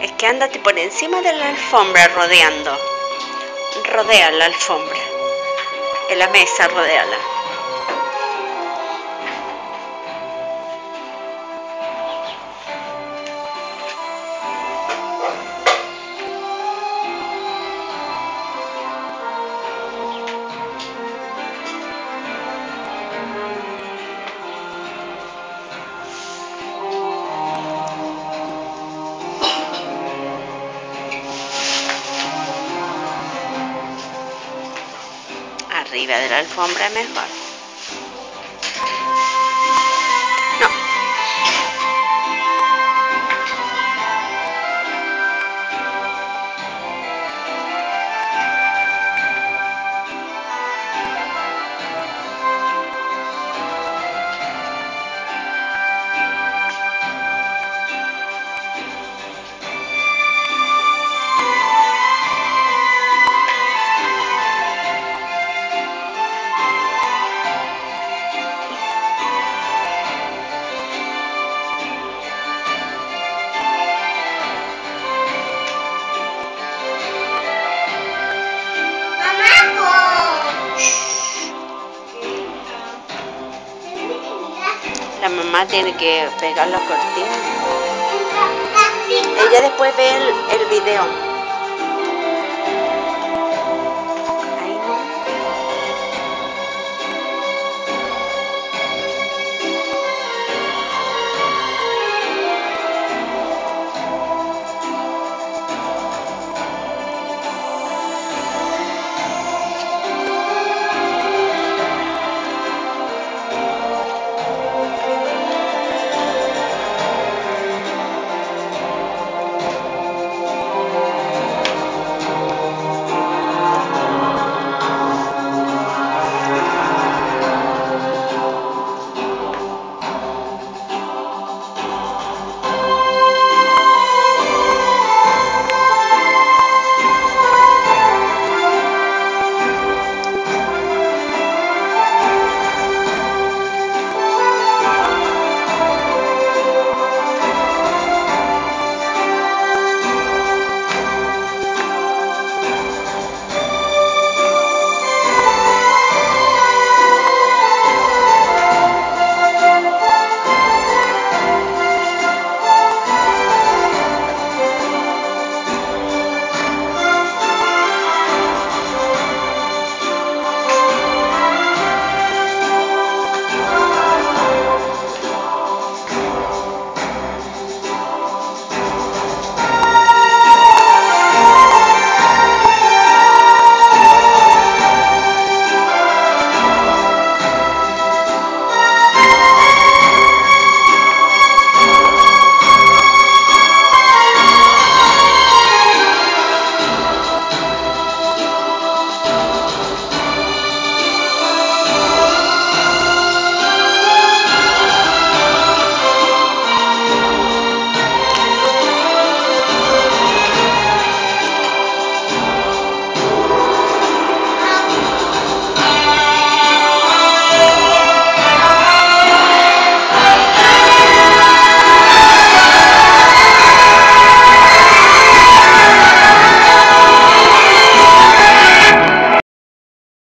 Es que ándate por encima de la alfombra rodeando. Rodea la alfombra. En la mesa, rodeala. Arriba de la alfombra mejor. Tiene que pegar la cortina. Ella después ve el, el video.